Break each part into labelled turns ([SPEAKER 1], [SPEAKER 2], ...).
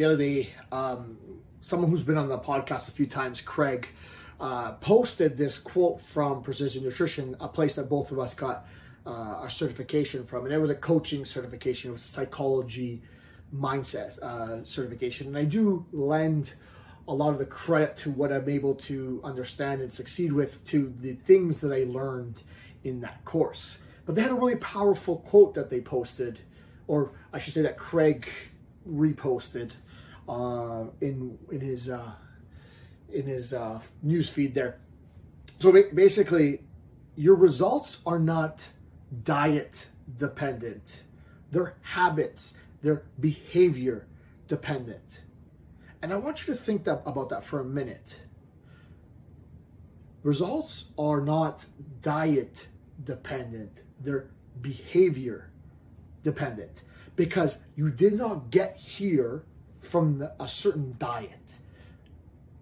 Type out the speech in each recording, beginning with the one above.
[SPEAKER 1] the other day, um, someone who's been on the podcast a few times, Craig, uh, posted this quote from Precision Nutrition, a place that both of us got uh, our certification from, and it was a coaching certification. It was a psychology mindset uh, certification, and I do lend a lot of the credit to what I'm able to understand and succeed with to the things that I learned in that course. But they had a really powerful quote that they posted, or I should say that Craig reposted uh, in in his uh, in his uh, news feed there. So basically, your results are not diet dependent; they're habits, they're behavior dependent. And I want you to think that, about that for a minute. Results are not diet dependent; they're behavior dependent because you did not get here from the, a certain diet.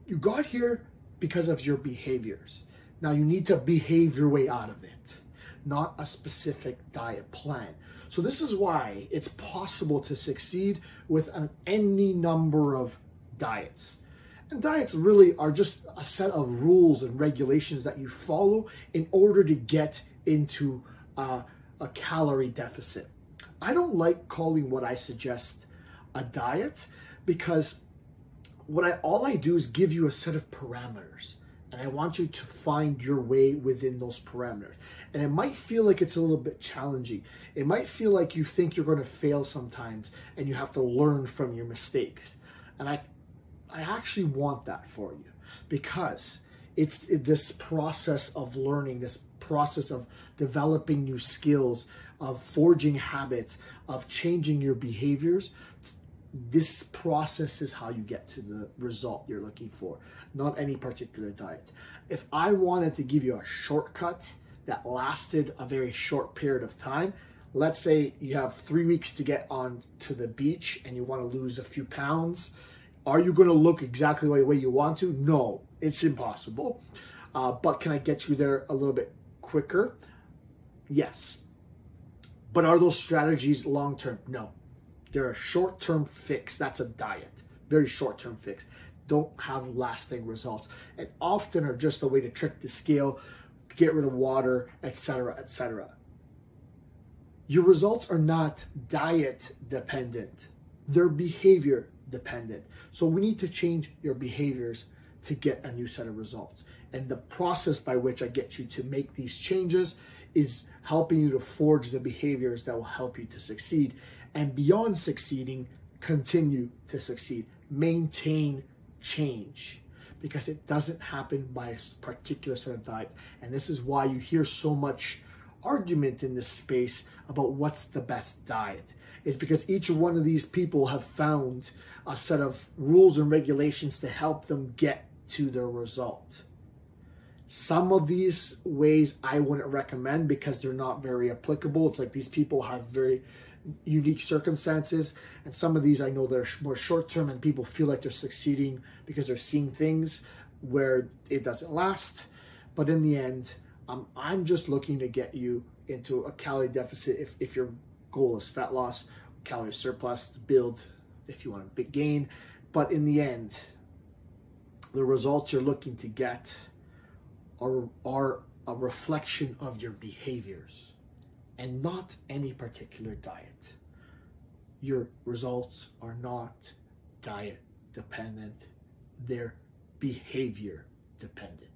[SPEAKER 1] You got here because of your behaviors. Now you need to behave your way out of it, not a specific diet plan. So this is why it's possible to succeed with an, any number of diets. And diets really are just a set of rules and regulations that you follow in order to get into a calorie deficit. I don't like calling what I suggest a diet because what I all I do is give you a set of parameters and I want you to find your way within those parameters. And it might feel like it's a little bit challenging. It might feel like you think you're going to fail sometimes and you have to learn from your mistakes. And I I actually want that for you because it's this process of learning, this process of developing new skills, of forging habits, of changing your behaviors this process is how you get to the result you're looking for, not any particular diet. If I wanted to give you a shortcut that lasted a very short period of time, let's say you have three weeks to get on to the beach and you want to lose a few pounds, are you going to look exactly the way you want to? No, it's impossible. Uh, but can I get you there a little bit quicker? Yes. But are those strategies long term? No. They're a short term fix. That's a diet. Very short term fix. Don't have lasting results. And often are just a way to trick the scale, get rid of water, etc., etc. Your results are not diet dependent, they're behavior dependent. So we need to change your behaviors to get a new set of results. And the process by which I get you to make these changes is helping you to forge the behaviors that will help you to succeed and beyond succeeding, continue to succeed. Maintain change because it doesn't happen by a particular set of diet. And this is why you hear so much argument in this space about what's the best diet. Is because each one of these people have found a set of rules and regulations to help them get to their result. Some of these ways I wouldn't recommend because they're not very applicable. It's like these people have very unique circumstances. And some of these I know they're more short term and people feel like they're succeeding because they're seeing things where it doesn't last. But in the end, um, I'm just looking to get you into a calorie deficit if, if your goal is fat loss, calorie surplus build if you want a big gain. But in the end, the results you're looking to get are, are a reflection of your behaviors and not any particular diet. Your results are not diet dependent, they're behavior dependent.